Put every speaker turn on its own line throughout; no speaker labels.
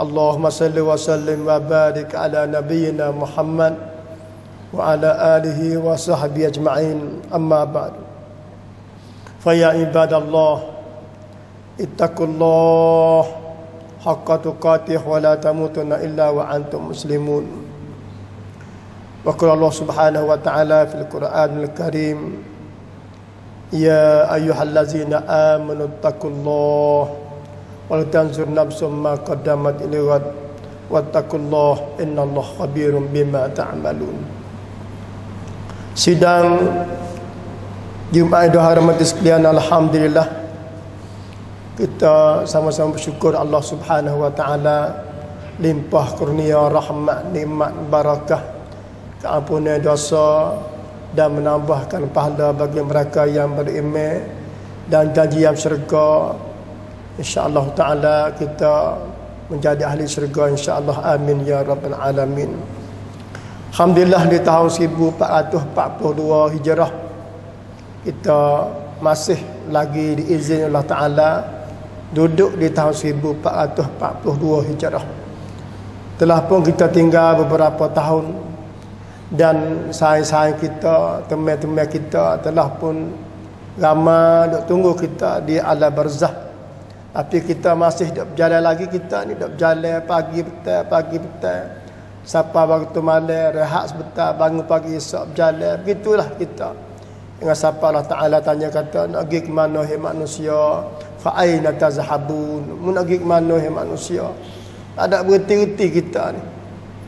اللهم صل وسلم وبارك على نبينا محمد وعلى آله وصحبه أجمعين أما بعد فيا عباد الله اتقوا الله حق تقاته ولا تموتن إلا وأنتم مسلمون وقال الله سبحانه وتعالى في القرآن الكريم يا أيها الذين آمنوا اتقوا الله ولتنظر نفس ما قدمت لغد واتقوا الله إن الله خبير بما تعملون Sidang Jumaat Idul Hormat sekalian Alhamdulillah Kita sama-sama bersyukur Allah Subhanahu Wa Taala limpah kurnia rahmat nikmat barakah keampunan dosa dan menambahkan pahala bagi mereka yang beriman dan janji yang syurga insyaallah taala kita menjadi ahli syurga insyaallah. Amin ya rabbal alamin. Alhamdulillah di tahun 1442 hijrah kita masih lagi diizinkan Allah taala duduk di tahun 1442 hijrah. Telah pun kita tinggal beberapa tahun dan saing-saing kita, teman-teman kita telah pun ramai duk tunggu kita di alam barzah. Tapi kita masih duk berjalan lagi kita ni duk berjalan pagi petang, pagi petang. Sampai waktu malam rehat sebentar bangun pagi esok berjalan. Begitulah kita. Dengan siapa Allah Taala tanya kata nak pergi ke mana hai manusia? Fa aina tazhabun? Mun nak pergi ke mana hai manusia? Tak ada berhenti-henti kita ni.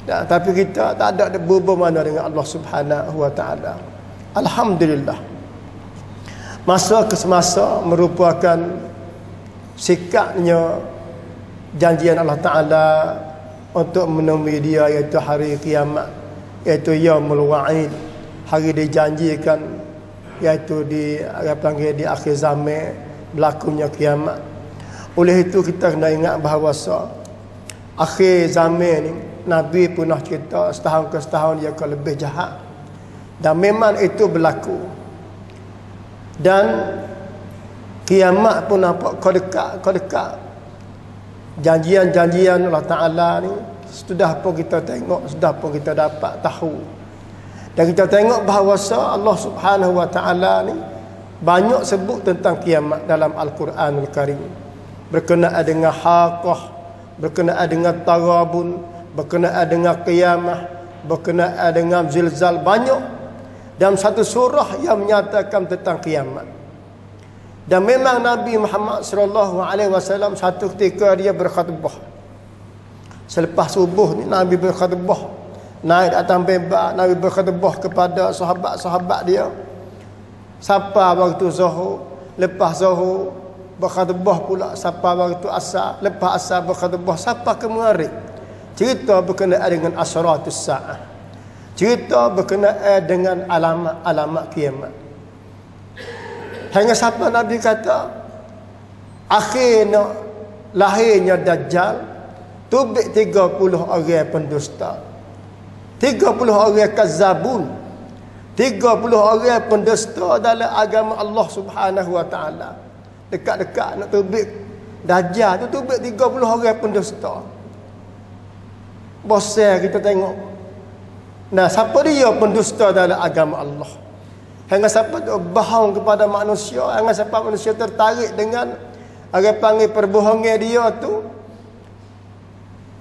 Ya, tapi kita tak ada beban mana dengan Allah Subhanahu wa taala. Alhamdulillah. Masa ke semasa merupakan sikapnya janjian Allah taala untuk menemui dia iaitu hari kiamat iaitu yaumul wa'id. Hari dijanjikan iaitu di panggil di akhir zaman berlakunya kiamat. Oleh itu kita kena ingat bahawa akhir zaman ni Nabi pun nak cerita setahun ke setahun dia akan lebih jahat. Dan memang itu berlaku. Dan kiamat pun nampak kau dekat kau dekat. Janjian-janjian Allah Ta'ala ni sudah pun kita tengok sudah pun kita dapat tahu. Dan kita tengok bahawa Allah Subhanahu Wa Ta'ala ni banyak sebut tentang kiamat dalam Al-Quranul Karim. Berkenaan dengan haqah berkenaan dengan tarabun berkenaan dengan qiyamah berkenaan dengan zilzal banyak. Dalam satu surah yang menyatakan tentang kiamat dan memang Nabi Muhammad sallallahu alaihi wasallam satu ketika dia berkhutbah. Selepas subuh ni Nabi berkhutbah. Naik atas mimbar Nabi berkhutbah kepada sahabat-sahabat dia. Sampai waktu zuhur lepas zuhur berkhutbah pula sampai waktu asar lepas asar berkhutbah sampai ke maghrib cerita berkenaan dengan asyaratus sa'ah. Cerita berkenaan dengan alamat-alamat kiamat hingga siapa Nabi kata akhirnya lahirnya Dajjal tubik 30 orang pendusta. 30 orang kazabun 30 orang pendusta dalam agama Allah Subhanahu wa taala. Dekat-dekat nak terbit Dajjal tu terbit 30 orang pendusta. Bosnya kita tengok. Nah siapa dia pendusta dalam agama Allah hingga siapa tu bohong kepada manusia hingga siapa manusia tertarik dengan orang panggil perbohongan dia tu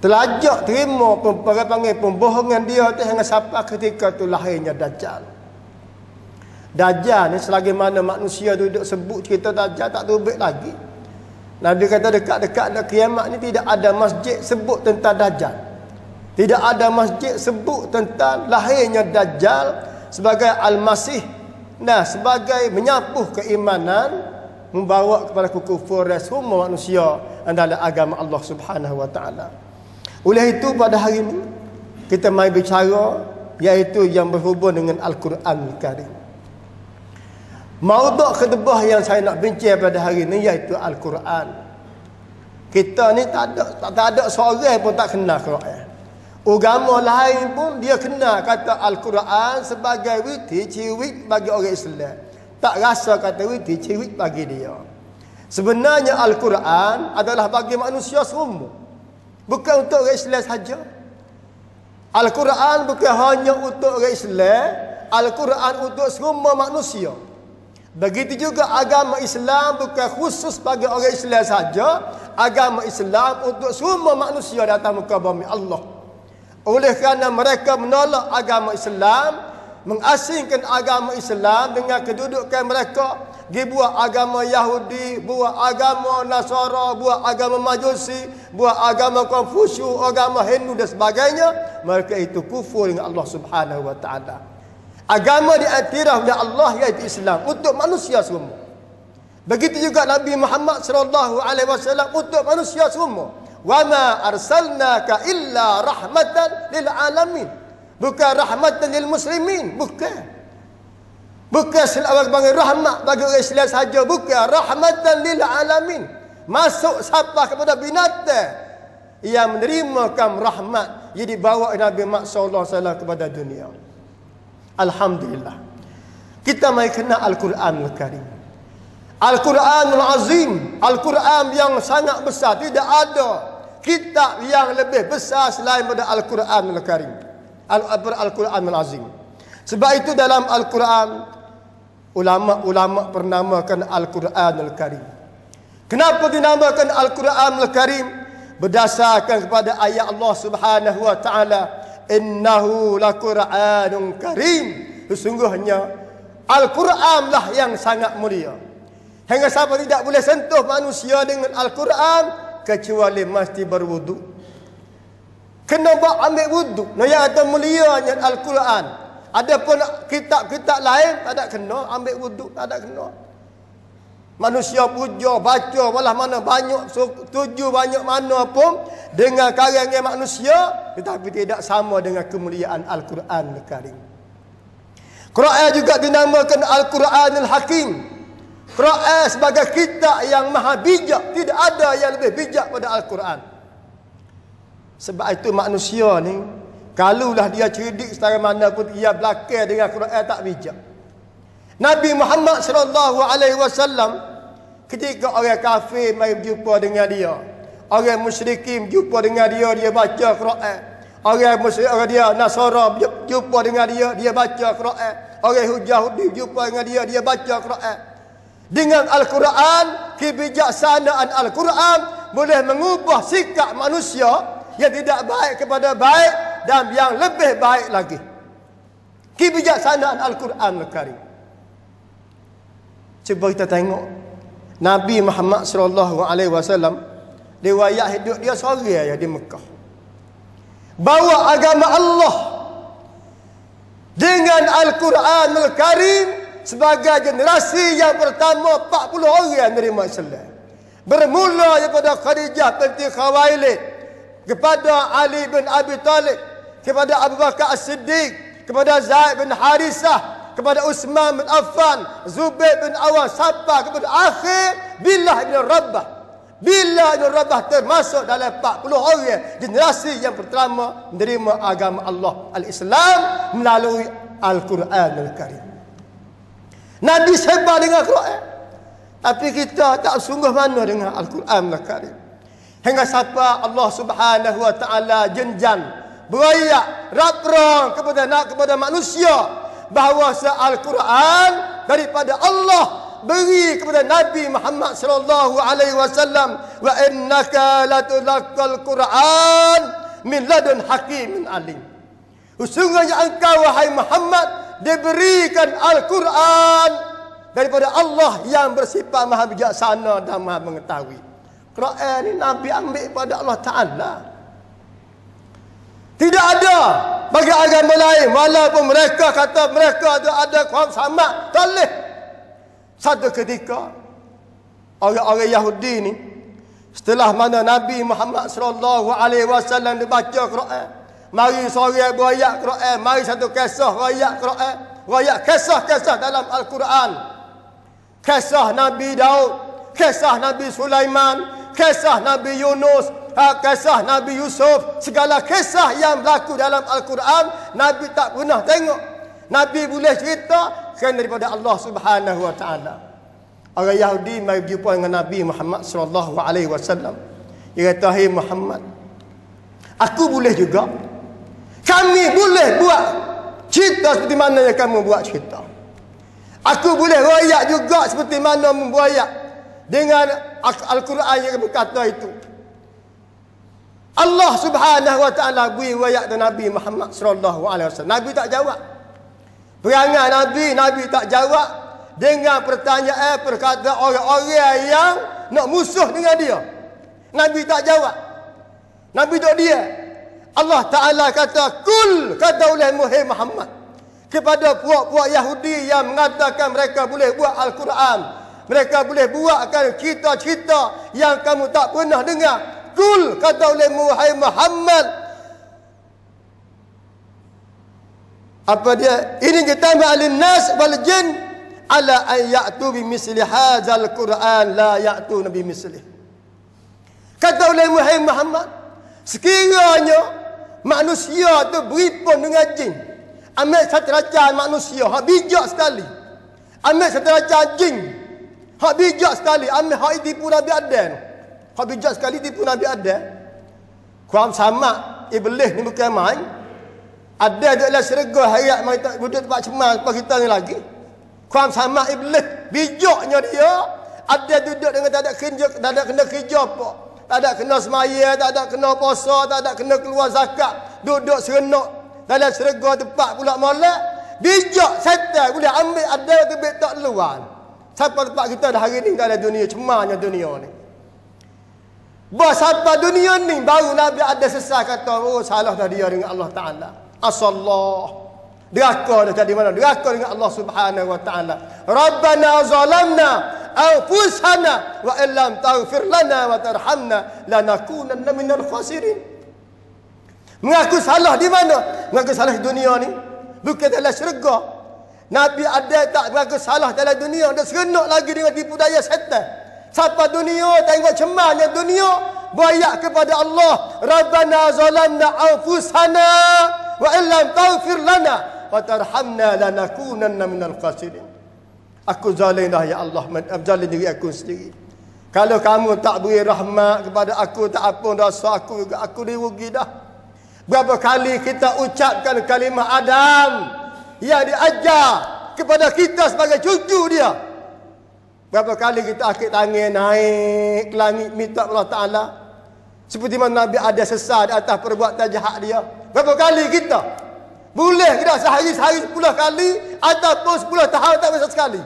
telajak terima orang panggil pembohongan dia tu hingga siapa ketika tu lahirnya Dajjal Dajjal ni selagi mana manusia duduk sebut cerita Dajjal tak terbit lagi. Nabi kata dekat-dekat nak kiamat ni tidak ada masjid sebut tentang Dajjal. Tidak ada masjid sebut tentang lahirnya Dajjal sebagai Al-Masih. Nah, sebagai menyapuh keimanan membawa kepada kekufuran semua manusia adalah agama Allah Subhanahu wa taala. Oleh itu pada hari ini kita mai bicara iaitu yang berhubung dengan Al-Quran Al-Karim. Mauduk kedua yang saya nak bincang pada hari ini iaitu Al-Quran. Kita ni tak ada tak, tak ada seorang pun tak kenal Quran. Agama lain pun dia kenal kata Al-Quran sebagai witi ciwik bagi orang Islam. Tak rasa kata witi ciwik bagi dia. Sebenarnya Al-Quran adalah bagi manusia semua. Bukan untuk orang Islam saja. Al-Quran bukan hanya untuk orang Islam. Al-Quran untuk semua manusia. Begitu juga agama Islam bukan khusus bagi orang Islam saja. Agama Islam untuk semua manusia datang muka bumi Allah. Oleh kerana mereka menolak agama Islam, mengasingkan agama Islam dengan kedudukan mereka, dia buat agama Yahudi, buat agama Nasara, buat agama Majusi, buat agama Konfusius, agama Hindu dan sebagainya, mereka itu kufur dengan Allah Subhanahu wa taala. Agama diiktiraf oleh Allah iaitu Islam untuk manusia semua. Begitu juga Nabi Muhammad sallallahu alaihi wasallam untuk manusia semua. Wa ma arsalnaka illa rahmatan lil alamin. Bukan rahmatan lil muslimin, bukan. Bukan sebagai rahmat bagi orang Islam saja, bukan rahmatan lil alamin. Masuk siapa kepada binatang yang menerima kam rahmat yang dibawa Nabi Muhammad sallallahu alaihi wasallam kepada dunia. Alhamdulillah. Kita mai kenal Al-Quran Al-Karim. Al-Quran Al-Azim. Al-Quran yang sangat besar. Tidak ada kitab yang lebih besar selain pada Al-Quran Al-Karim. Al-Quran Al-Azim. Sebab itu dalam Al-Quran, ulama-ulama pernamakan Al-Quran Al-Karim. Kenapa dinamakan Al-Quran Al-Karim? Berdasarkan kepada ayat Allah Subhanahu Wa Taala innahu laquranun karim sesungguhnya al-Quran lah yang sangat mulia hingga siapa tidak boleh sentuh manusia dengan al-Quran kecuali mesti berwudu kena buat ambil wudu yang ada mulianya al-Quran adapun kitab-kitab lain tak ada kena ambil wudu tak ada kena Manusia puja, baca, malah mana banyak, tuju banyak mana pun dengan karangan manusia, tetapi tidak sama dengan kemuliaan Al-Quran Al-Karim. Quran juga dinamakan Al-Quran Al-Hakim. Quran sebagai kitab yang maha bijak. Tidak ada yang lebih bijak pada Al-Quran. Sebab itu manusia ni, kalaulah dia cerdik setara mana pun, ia belakang dengan Quran tak bijak. Nabi Muhammad sallallahu alaihi wasallam ketika orang kafir mai berjumpa dengan dia, orang musyrikin berjumpa dengan dia, dia baca Quran. Orang musyrik orang dia Nasara berjumpa dengan dia, dia baca Quran. Orang Yahudi berjumpa dengan dia, dia baca Quran. Dengan Al-Quran, kebijaksanaan Al-Quran boleh mengubah sikap manusia yang tidak baik kepada baik dan yang lebih baik lagi. Kebijaksanaan Al-Quran Al-Karim. Cuba kita tengok Nabi Muhammad sallallahu alaihi wasallam riwayat hidup dia seorang ya di Mekah. Bawa agama Allah dengan Al-Quran Al-Karim sebagai generasi yang pertama 40 orang menerima Islam. Bermula daripada Khadijah binti Khawailid kepada Ali bin Abi Talib kepada Abu Bakar As-Siddiq kepada Zaid bin Harisah kepada Utsman bin Affan, Zubair bin Awam sampai kepada akhir Billah bin Rabah. Billah bin Rabah termasuk dalam 40 orang generasi yang pertama menerima agama Allah Al-Islam melalui Al-Quran Al-Karim. Nabi sebar dengan Quran. Tapi kita tak sungguh mana dengan Al-Quran Al-Karim. Hingga siapa Allah Subhanahu Wa Taala jenjan berayak raprang kepada nak kepada manusia bahawa Al-Quran daripada Allah beri kepada Nabi Muhammad sallallahu alaihi wasallam wa innaka latulaqal Quran min ladun hakimin alim. Sesungguhnya engkau wahai Muhammad diberikan Al-Quran daripada Allah yang bersifat maha bijaksana dan maha mengetahui. Quran ini Nabi ambil pada Allah Ta'ala. Tidak ada bagi agama lain walaupun mereka kata mereka ada ada kaum sama tak Satu ketika orang-orang Yahudi ni Setelah mana Nabi Muhammad sallallahu alaihi wasallam dibaca Quran, mari sore beroyak Quran, mari satu kisah royak Quran, royak kisah-kisah dalam Al-Quran. Kisah Nabi Daud, kisah Nabi Sulaiman, kisah Nabi Yunus, ha, kisah Nabi Yusuf, segala kisah yang berlaku dalam Al-Quran, Nabi tak pernah tengok. Nabi boleh cerita kerana daripada Allah Subhanahu wa taala. Orang Yahudi mai berjumpa dengan Nabi Muhammad sallallahu alaihi wasallam. Dia kata, "Hai Muhammad, aku boleh juga. Kami boleh buat cerita seperti mana yang kamu buat cerita. Aku boleh royak juga seperti mana membuayak dengan Al-Quran yang berkata itu. Allah Subhanahu wa taala beri royak dan Nabi Muhammad sallallahu alaihi wasallam. Nabi tak jawab. Perangai Nabi, Nabi tak jawab dengan pertanyaan perkataan orang-orang yang nak musuh dengan dia. Nabi tak jawab. Nabi tak dia. Allah Ta'ala kata, Kul, kata oleh Muhammad. Kepada puak-puak Yahudi yang mengatakan mereka boleh buat Al-Quran. Mereka boleh buatkan cerita-cerita yang kamu tak pernah dengar. Kul, kata oleh Muhammad. Apa dia? Ini kita ma'alin nas wal jin ala an ya'tu bi misli hadzal Quran la ya'tu nabi misli. Kata oleh Muhammad, sekiranya manusia tu beripun dengan jin, ambil satu raja manusia, hak bijak sekali. Ambil satu raja jin, hak bijak sekali, ambil hak tipu Nabi Adam. Hak bijak sekali tipu Nabi Adam. Kuam sama iblis ni bukan main. Ada dalam syurga hayat mai tak duduk tempat cemas apa kita ni lagi. Kuam sama iblis. Bijaknya dia. Ada duduk dengan tak ada kerja, tak ada kena kerja apa. Tak ada kena semaya, tak ada kena puasa, tak ada kena keluar zakat. Duduk serenok. Dalam serga tempat pula molek. Bijak setan boleh ambil ada tebik tak luar. Siapa tempat kita dah hari ni dalam dunia. Cemarnya dunia ni. Bos apa dunia ni baru Nabi ada sesat kata oh salah dah dia dengan Allah Taala. Asallahu Deraka dia tadi mana? Deraka dengan Allah Subhanahu wa taala. Rabbana zalamna anfusana wa illam taghfir lana wa tarhamna lanakunanna minal khasirin. Mengaku salah di mana? Mengaku salah di dunia ni. Bukan dalam syurga. Nabi ada tak mengaku salah dalam dunia. Dia serenok lagi dengan tipu daya setan. Siapa dunia tengok cemarnya dunia. Bayak kepada Allah. Rabbana zalamna anfusana wa illam taghfir lana wa tarhamna lanakunanna minal khasirin. Aku zalim dah ya Allah, zalim diri aku sendiri. Kalau kamu tak beri rahmat kepada aku, tak apa dosa aku, aku dirugi dah. Berapa kali kita ucapkan kalimah Adam yang diajar kepada kita sebagai cucu dia. Berapa kali kita akik tangan naik ke langit minta Allah Ta'ala. Seperti mana Nabi ada sesat atas perbuatan jahat dia. Berapa kali kita boleh kita sehari sehari sepuluh kali ataupun sepuluh tahun tak bisa sekali.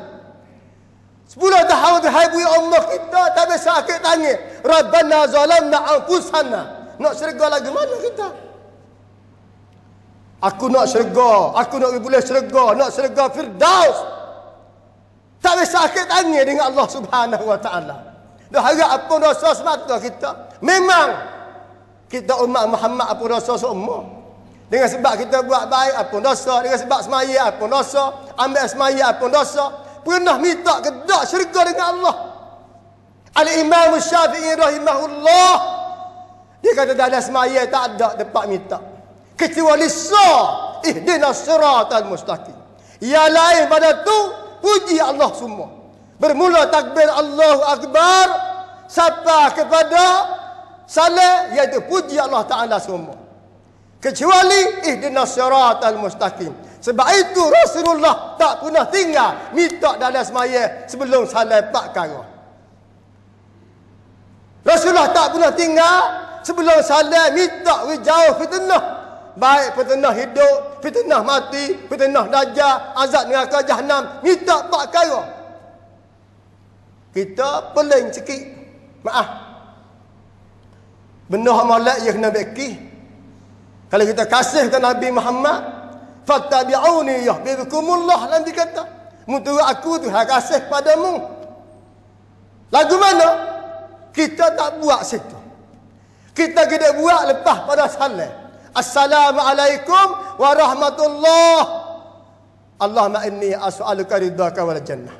Sepuluh tahun tu hai bui Allah kita tak bisa sakit tangi. Rabbana zalamna anfusana. Nak syurga lagi mana kita? Aku nak syurga, aku nak boleh syurga, nak syurga firdaus. Tak bisa sakit tangi dengan Allah Subhanahu wa taala. Dah harap apa dosa semata kita. Memang kita umat Muhammad apa dosa semua. Dengan sebab kita buat baik apa dosa, dengan sebab semaya apa dosa, ambil semaya apa dosa, pernah minta kedak syurga dengan Allah. Al-Imam Syafi'i rahimahullah dia kata dalam semaya tak ada tempat minta. Kecuali sa ihdina siratal mustaqim. Ya lain pada tu puji Allah semua. Bermula takbir Allahu Akbar sampai kepada salat iaitu puji Allah Taala semua kecuali ihdinas siratal mustaqim. Sebab itu Rasulullah tak pernah tinggal minta dalam semaya sebelum salat empat kali Rasulullah tak pernah tinggal sebelum salat minta jauh fitnah. Baik fitnah hidup fitnah mati fitnah dajjal azab neraka jahanam minta empat kali kita peling sikit. Maaf. Benar malak yang kena bekih kalau kita kasih ke Nabi Muhammad, fattabi'uni yahbibukumullah nanti kata. Mutu aku tu hak kasih padamu. Lagu mana? Kita tak buat situ. Kita kena buat lepas pada salam. Assalamualaikum warahmatullahi Allahumma inni as'aluka ridhaka wal jannah.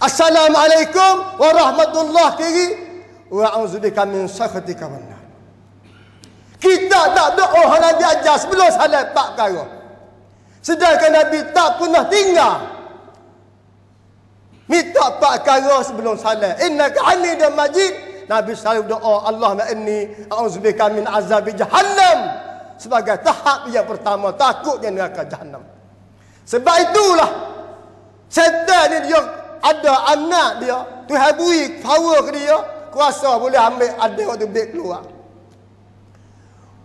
Assalamualaikum warahmatullahi wa a'udzubika min sakhatika wan. Kita tak doa orang Nabi ajar sebelum salat pak perkara. Sedangkan Nabi tak pernah tinggal. Minta pak perkara sebelum salat. Innaka hamidun majid. Nabi selalu doa Allahumma inni a'udzubika min azab jahannam sebagai tahap yang pertama takutnya neraka jahannam. Sebab itulah setan ni dia ada anak dia, Tuhan beri power ke dia, kuasa boleh ambil ada waktu baik keluar.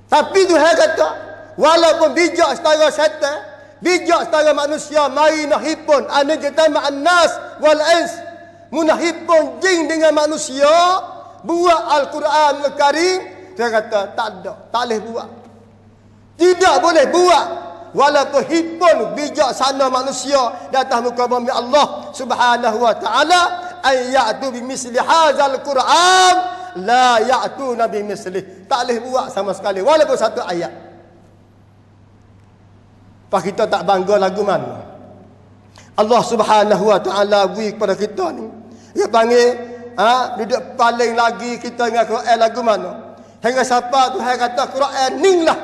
Tapi Tuhan kata, walaupun bijak setara setan, bijak setara manusia, mari nak hipun, ane kita ma'an nas wal ins, munah hipun jin dengan manusia, buat Al-Quran Al-Karim, Tuhan kata, tak ada, tak boleh buat. Tidak boleh buat. Walaupun hipun bijak sana manusia datang muka bumi Allah Subhanahu wa taala ay ya'tu bi misli hadzal Quran la ya'tu nabi misli. Tak boleh buat sama sekali walaupun satu ayat. Pak kita tak bangga lagu mana? Allah Subhanahu wa taala beri kepada kita ni. Dia panggil ha, duduk paling lagi kita dengan Quran lagu mana? Hingga siapa tu kata Quran ninglah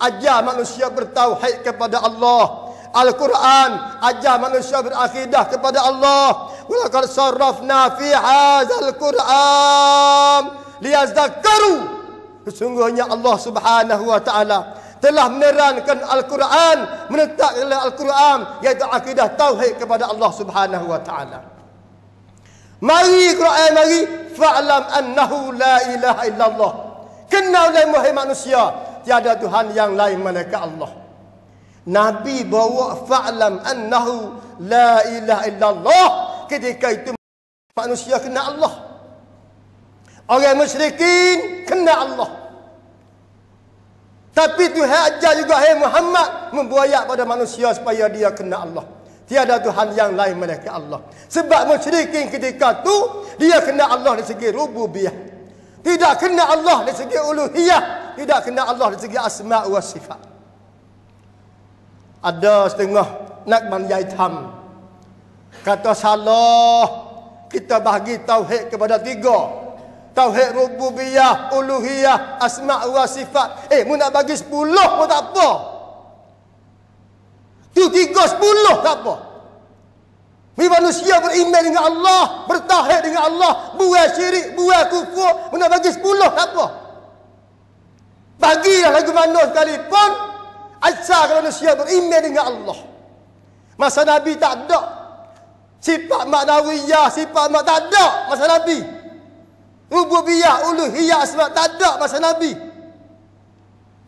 ajar manusia bertauhid kepada Allah. Al-Quran ajar manusia berakidah kepada Allah. Walaqad sarrafna fi hadzal Quran liyazdakaru. Sesungguhnya Allah Subhanahu wa taala telah menerangkan Al-Quran, menetapkan Al-Quran iaitu akidah tauhid kepada Allah Subhanahu wa taala. Mari Quran mari fa'lam annahu la ilaha illallah. Kenal oleh manusia tiada Tuhan yang lain malaikat Allah. Nabi bawa fa'lam annahu la ilaha illallah ketika itu manusia kena Allah. Orang musyrikin kena Allah. Tapi Tuhan ajar juga hai Muhammad membuayak pada manusia supaya dia kena Allah. Tiada Tuhan yang lain malaikat Allah. Sebab musyrikin ketika itu dia kena Allah dari segi rububiyah. Tidak kena Allah dari segi uluhiyah tidak kena Allah dari segi asma wa sifat. Ada setengah nak tam. Kata salah kita bagi tauhid kepada tiga. Tauhid rububiyah, uluhiyah, asma wa sifat. Eh, mu nak bagi sepuluh pun tak apa. Tu tiga sepuluh tak apa. Mi manusia beriman dengan Allah, bertauhid dengan Allah, buat syirik, buat kufur, mu nak bagi sepuluh tak apa. Bagilah lagu mana sekalipun Asal manusia beriman dengan Allah Masa Nabi tak ada Sifat maknawiyah Sifat mak tak ada Masa Nabi Rububiyah Uluhiyah Sebab tak ada Masa Nabi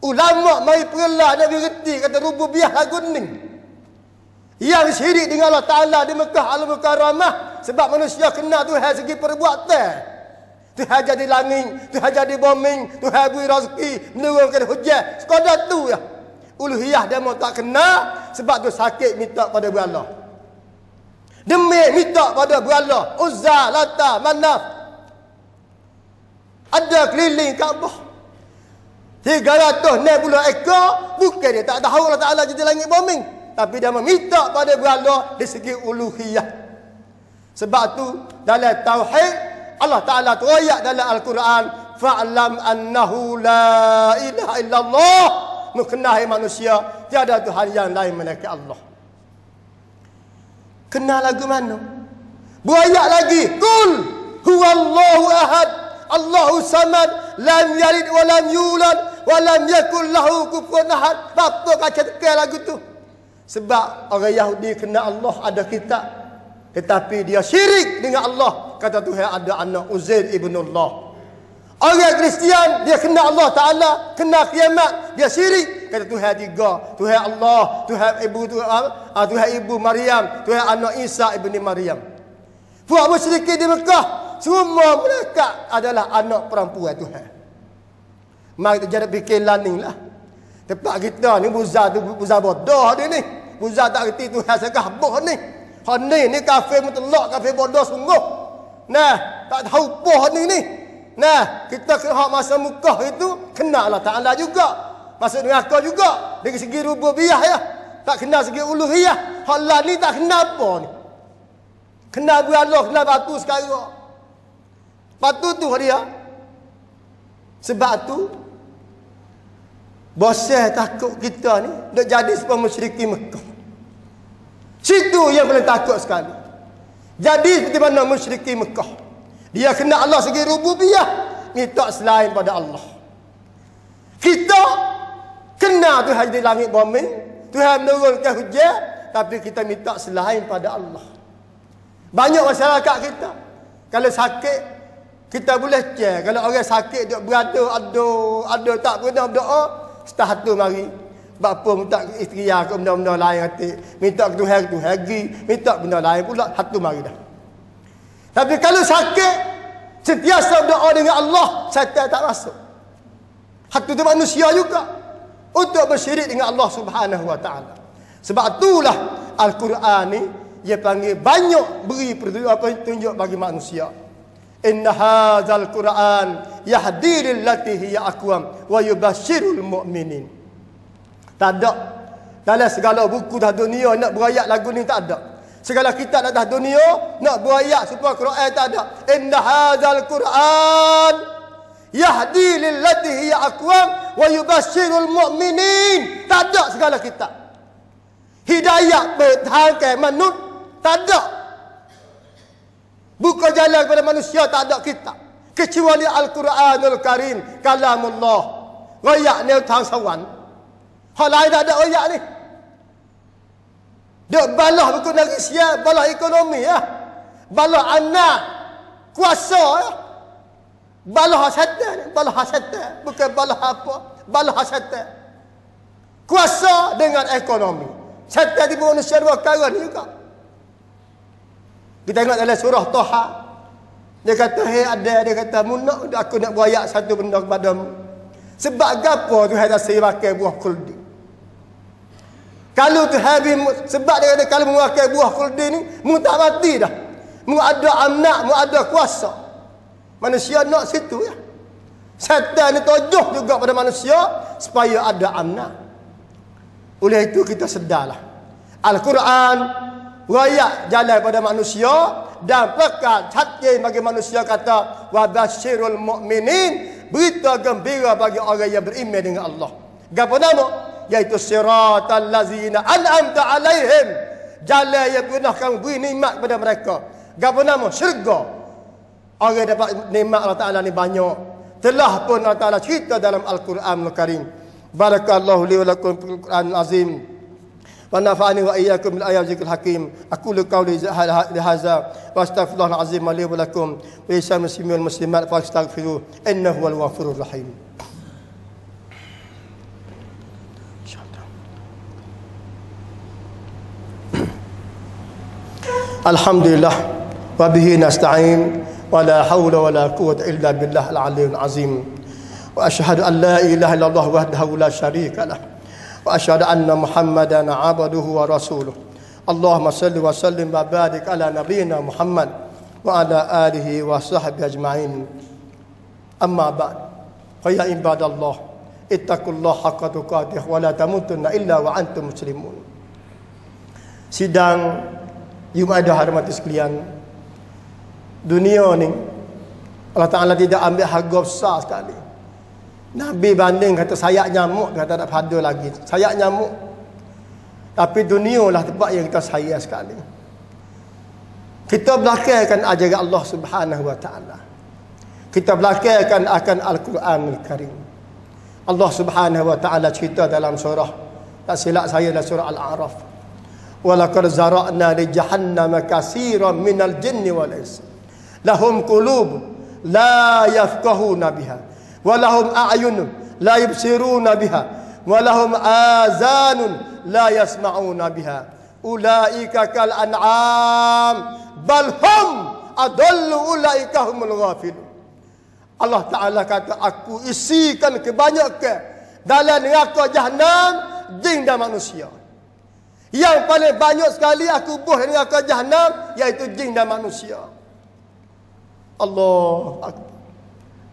Ulama mari perlah Nabi reti Kata rububiyah lagu ni Yang syirik dengan Allah Ta'ala Di Mekah Al-Mukarramah Sebab manusia kena Tuhan segi perbuatan Tuhan jadi langit, Tuhan jadi bombing, Tuhan beri rezeki, menurunkan hujan. Sekadar tu ya. Uluhiyah dia mau tak kena sebab tu sakit minta pada Allah. Demi minta pada Allah. Uzza, Lata, Manaf. Ada keliling Kaabah. 360 ekor bukan dia tak tahu Allah Taala jadi langit bombing tapi dia meminta pada Allah di segi uluhiyah sebab tu dalam tauhid Allah Ta'ala teroyak dalam Al-Quran Fa'lam annahu la ilaha illallah Mengenai manusia Tiada Tuhan yang lain menaiki Allah Kenal lagu mana? Buayak lagi Kul Huwallahu ahad Allahu samad Lam yalid wa lam yulad Wa lam yakul lahu kufuan ahad Apa kaca tekan lagu tu? Sebab orang Yahudi kena Allah ada kitab tetapi dia syirik dengan Allah. Kata Tuhan ada anak Uzair ibnullah. Orang Kristian dia kena Allah Ta'ala. Kena kiamat. Dia syirik. Kata Tuhan tiga. Tuhan Allah. Tuhan ibu Tuhan, uh, Tuhan ibu Maryam. Tuhan anak Isa ibni Maryam. Puak musyrikin di Mekah. Semua mereka adalah anak perempuan Tuhan. Mari kita jadi fikir laning lah. Tempat kita ni buzar tu buzar bodoh dia ni. Buzar tak kerti Tuhan sekah ni. Hani ni kafir mutlak, kafir bodoh sungguh. Nah, tak tahu poh ni ni. Nah, kita ke hak masa mukah itu kena Allah Taala juga. Masuk neraka juga dari segi rububiyah ya. Tak kena segi uluhiyah. Hak lah ni tak kena apa ni. Kena bu Allah, kena batu sekarang. Batu tu dia. Sebab tu Boseh takut kita ni Nak jadi sebuah musyriki Mekah Situ yang paling takut sekali Jadi seperti mana musyriki Mekah Dia kena Allah segi rububiyah Minta selain pada Allah Kena Tuhan di langit bumi Tuhan menurunkan hujan Tapi kita minta selain pada Allah Banyak masyarakat kita Kalau sakit Kita boleh cek Kalau orang sakit Dia berada Ada Ada tak pernah berdoa Setah tu mari. Bapa minta isteri aku benda-benda lain hati. Minta ke Tuhan, Tuhan lagi. Minta benda lain pula. Satu mari dah. Tapi kalau sakit, sentiasa berdoa dengan Allah, syaitan tak masuk. Hati tu manusia juga. Untuk bersyirik dengan Allah subhanahu wa ta'ala. Sebab itulah Al-Quran ni, dia panggil banyak beri petunjuk bagi manusia. Inna hadzal Qur'an yahdi lillati hiya aqwam wa yubashshirul mu'minin. Tak ada. Dalam segala buku dah dunia nak berayak lagu ni tak ada. Segala kitab dah dunia nak berayak supaya Quran tak ada. Inna hadzal Qur'an yahdi lillati hiya aqwam wa yubashshirul mu'minin. Tak ada segala kitab. Hidayah bertangkai manut tak ada. Buka jalan kepada manusia tak ada kitab. Kecuali Al-Quranul Karim. Kalamullah. Rayak ni tang sawan. Hal lain tak ada rayak ni. Dia balah buku negeri. Balah ekonomi ya. Balah anak. Kuasa ya. Balah hasyatan. Balah hasyatan. Bukan balah apa. Balah hasyatan. Kuasa dengan ekonomi. Syaitan di manusia dua kara ni juga. Kita tengok dalam surah Toha. Dia kata, hei ada, dia kata, munak aku nak buayak satu benda kepadamu. Sebab apa Tuhan dah saya pakai buah kuldi? Kalau Tuhan, sebab dia kata, kalau mu pakai buah kuldi ni, mu tak mati dah. Mu ada anak, mu ada kuasa. Manusia nak situ ya. Setan ni tujuh juga pada manusia supaya ada anak. Oleh itu kita sedarlah. Al-Quran Rakyat jalan pada manusia dan pekat hati bagi manusia kata wa basyirul mu'minin berita gembira bagi orang yang beriman dengan Allah. Gapo nama? Yaitu siratal ladzina an'amta alaihim. Jalan yang pernah kamu beri nikmat kepada mereka. Gapo nama? Syurga orang dapat nikmat Allah Taala ni banyak. Telah pun Allah Taala cerita dalam Al-Quranul Karim. Barakallahu li wa lakum Al-Quran Azim. Wa nafa'ani wa iyyakum bil ayati zikr hakim. Aku lu qawli ha- ha- li hadza wa astaghfirullah azim li wa lakum wa isal muslimin muslimat fa astaghfiru innahu wal ghafurur rahim. Alhamdulillah. وبه نستعين ولا حول ولا قوة إلا بالله العلي العظيم وأشهد أن لا إله إلا الله وحده لا شريك له وأشهد أن محمدا عبده ورسوله اللهم صل وسلم وبارك على نبينا محمد وعلى آله وصحبه أجمعين أما بعد فيا عباد الله اتقوا الله حق تقاته ولا تموتن إلا وأنتم مسلمون Sidang Jumaat dan hormati sekalian dunia ni Allah Taala tidak ambil harga besar sekali Nabi banding kata sayap nyamuk kata tak pada lagi. Sayap nyamuk. Tapi dunia lah tempat yang kita sayang sekali. Kita belakangkan ajaran Allah Subhanahu wa taala. Kita belakangkan akan Al-Quran Al-Karim. Allah Subhanahu wa taala cerita dalam surah tak silap saya dalam surah Al-A'raf. Walaqad zara'na li jahannam katsiran minal jinni wal ins. Lahum qulub la yafqahuna biha walahum a'yun la yubsiruna biha walahum azanun la yasma'una biha. Ulaika kal an'am bal hum adallu ulaika humul ghafilun. Allah Ta'ala kata aku isikan kebanyakan dalam neraka jahanam jin dan manusia. Yang paling banyak sekali aku buh neraka jahanam iaitu jin dan manusia Allah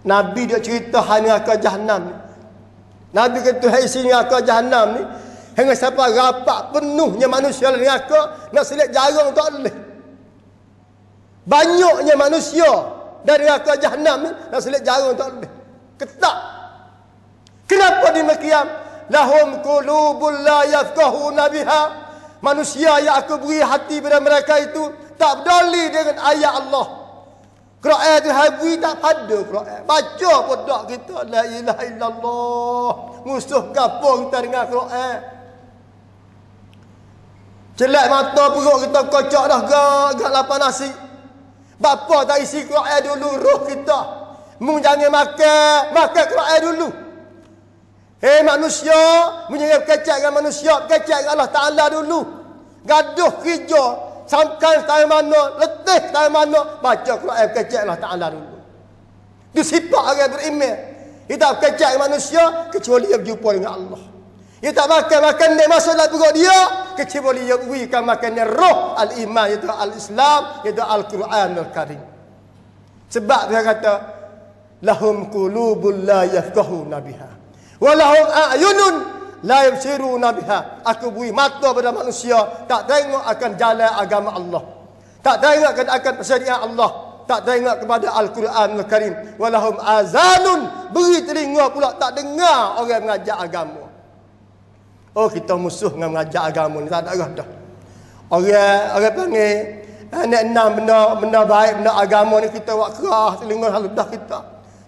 Nabi dia cerita hal neraka jahanam ni. Nabi kata hai sini neraka jahanam ni. Hingga siapa rapat penuhnya manusia neraka nak selit jarang tak boleh. Banyaknya manusia dari neraka jahanam ni nak selit jarang tak boleh. Ketak. Kenapa demikian? Lahum qulubul la yafqahuna biha. Manusia yang aku beri hati pada mereka itu tak peduli dengan ayat Allah. Quran tu habis tak pada Quran. Baca pun tak kita la ilaha illallah. Musuh gapo kita dengan Quran. Celak mata perut kita kocok dah gak gak lapar nasi. Bapa tak isi Quran dulu roh kita. Mu jangan makan, makan Quran dulu. Hei manusia, mu jangan kecek dengan manusia, kecek dengan Allah Taala dulu. Gaduh kerja, Samkan tahu mana, letih tahu mana, baca Quran kecek Allah Ta'ala dulu. Itu sifat orang beriman. Dia tak kecek manusia, kecuali dia berjumpa dengan Allah. Dia tak makan-makan dia masuk dalam perut dia, kecuali dia uikan makannya roh al-iman, iaitu al-Islam, iaitu al-Quran al-Karim. Sebab dia kata, lahum qulubul la yafqahuna biha. Wa lahum a'yunun la yabsiruna biha. Aku beri mata pada manusia. Tak tengok akan jalan agama Allah. Tak tengok akan syariat Allah. Tak tengok kepada al-Quran al-Karim walahum azanun. Beri telinga pula. Tak dengar orang mengajar agama. Oh kita musuh dengan mengajar agama ni. Tak ada dah. Orang orang panggil anak enam benda benda baik benda agama ni kita buat kerah telinga haludah dah kita.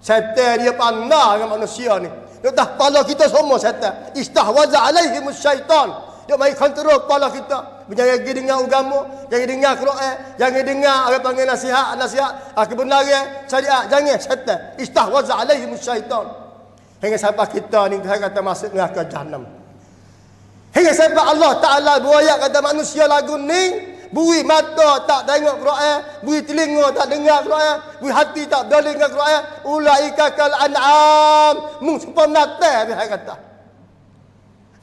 Syaitan dia pandai dengan manusia ni dia dah kepala kita semua syaitan. Istahwaza alaihimus syaitan. Dia mai kontrol kepala kita. Jangan pergi dengar agama, jangan dengar Quran, jangan dengar apa panggil nasihat, nasihat ah, kebenaran, syariat, jangan syaitan. Istahwaza alaihimus syaitan. Hingga sampai kita ni kita kata masuk neraka jahanam. Hingga sampai Allah Taala buaya kata manusia lagu ni Bui mata tak tengok Quran, bui telinga tak dengar Quran, bui hati tak berdali dengan Quran. Ulaika kal an'am. Mung supa menata dia kata.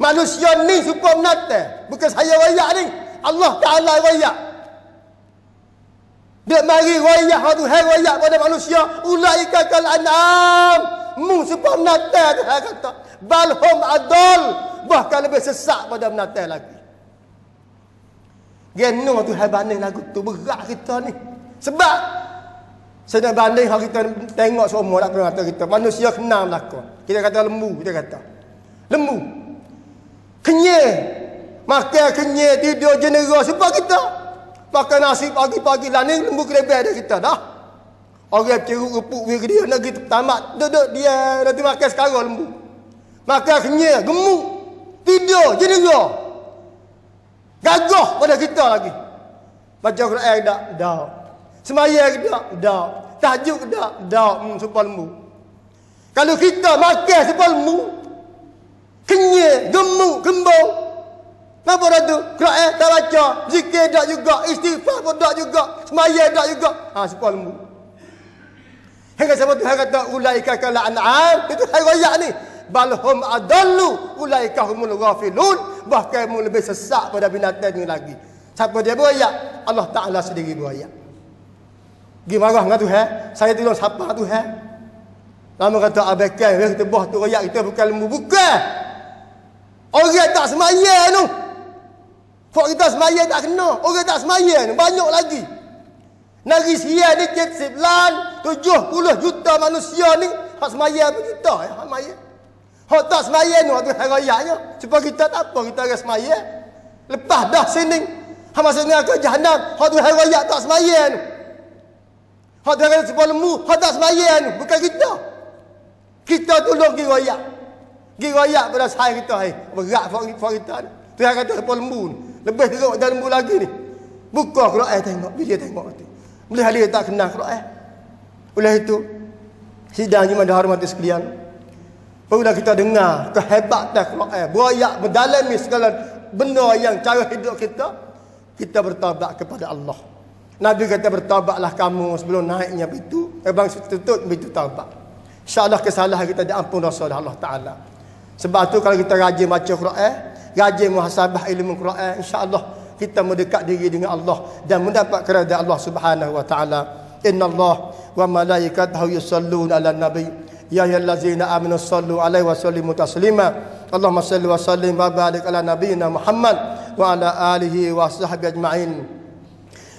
Manusia ni supa menata, bukan saya royak ni. Allah Taala royak. Dia mari hak tu hai royak pada manusia. Ulaika kal an'am. Mung supa menata dia kata. Balhum adal. Bahkan lebih sesak pada menata lagi. Geno tu hai banding lagu tu berat kita ni. Sebab saya nak banding kalau kita tengok semua tak pernah kata kita manusia kenal belaka. Kita kata lembu, kita kata. Lembu. Kenye. Makan kenye tidur jenera sebab kita. Makan nasi pagi-pagi lah ni lembu kerebek ada kita dah. Orang ceruk rupuk we dia nak gitu tamat duduk dia nanti makan sekarang lembu. Makan kenye, gemuk. Tidur jenera. Gagah pada kita lagi. Baca Quran tak? Tak. Semayang tak? Tak. Tajuk tak? Tak. Hmm, supaya lembu. Kalau kita makan supaya lembu. Kenyir, gemuk, gembung. Kenapa dah tu? Quran tak baca. Zikir tak juga. Istighfar pun tak juga. Semayang tak juga. Ha, supaya lembu. Hingga siapa Tuhan kata, Ulaika kala an'am. Itu hari raya ni balhum adallu ulaika humul ghafilun. Bahkan mu lebih sesak pada binatang ni lagi. Siapa dia buaya Allah taala sendiri buaya gi marah dengan Tuhan. Saya tolong siapa Tuhan? Lama kata abakan dia kata bah tu royak kita bukan lembu bukan. Orang tak semaya tu. Kok kita semaya tak kena. Orang tak semaya tu banyak lagi. Negeri Sia ni 9 70 juta manusia ni hak semaya pun kita ya hak Hak tak semaya ni waktu hari rayanya. Supaya kita tak apa, kita akan semaya. Lepas dah sini. Hak maksudnya ke jahanam. Hak tu hari raya tak semaya ni. Hak tu hari sebuah lembu. Hak tak semaya ni. Bukan kita. Kita tolong pergi raya. Pergi raya pada saya kita. Hai. Berat for kita ni. Tu yang kata sebuah lembu ni. Lebih teruk dari lembu lagi ni. Buka Quran tengok. Bila tengok tu. Boleh dia tak kenal Quran. Oleh itu. Sidang jemaah dihormati sekalian. Barulah kita dengar kehebatan Quran. Eh, Berayak mendalami segala benda yang cara hidup kita. Kita bertawabat kepada Allah. Nabi kata bertawabatlah kamu sebelum naiknya itu. Abang eh, tutup itu tawabat. InsyaAllah kesalahan kita diampun Rasulullah Allah Ta'ala. Sebab tu kalau kita rajin baca Quran. Rajin muhasabah ilmu Quran. InsyaAllah kita mendekat diri dengan Allah. Dan mendapat kerajaan Allah Subhanahu Wa Ta'ala. Inna Allah wa malaikat hau yusallun ala nabi. يا أيها الذين آمنوا صلوا عليه وسلموا تسليما. اللهم صل وسلم وبارك على نبينا محمد وعلى آله وصحبه أجمعين.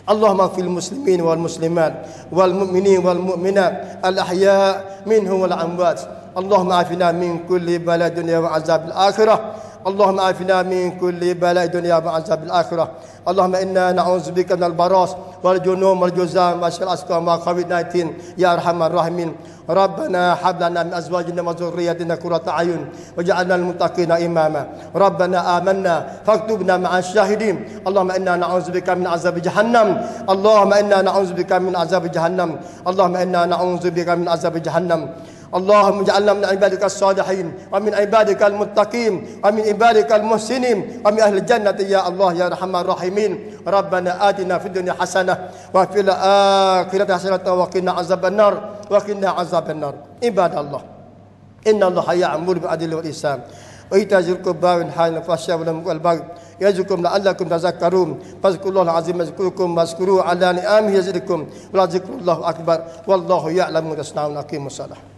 اللهم اغفر المسلمين والمسلمات والمؤمنين والمؤمنات الأحياء منهم والأموات. اللهم عافنا من كل بلاء الدنيا وعذاب الآخرة. اللهم عافنا من كل بلاء الدنيا وعذاب الآخرة. اللهم إنا نعوذ بك من البراس والجنون والجزام وشر الأسقام وكوفيد 19 يا أرحم الراحمين. ربنا هب لنا من أزواجنا وذرياتنا قرة أعين واجعلنا للمتقين إماما. ربنا آمنا فاكتبنا مع الشاهدين. اللهم إنا نعوذ بك من عذاب جهنم. اللهم إنا نعوذ بك من عذاب جهنم. اللهم إنا نعوذ بك من عذاب جهنم. اللهم اجعلنا من عبادك الصالحين ومن عبادك المتقين ومن عبادك المحسنين ومن أهل الجنة. يا الله يا أرحم الراحمين. ربنا آتنا في الدنيا حسنة وفي الآخرة حسنة وقنا عذاب النار وقنا عذاب النار. عباد الله إن الله يأمر بالعدل والإحسان وإيتاء ذي القربى وينهى عن الفحشاء والمنكر والبغي يعظكم لعلكم تذكرون. فاذكروا الله العظيم يذكركم واذكروه على نعمه يزدكم ولذكر الله أكبر والله يعلم ما تصنعون أقيموا الصلاة.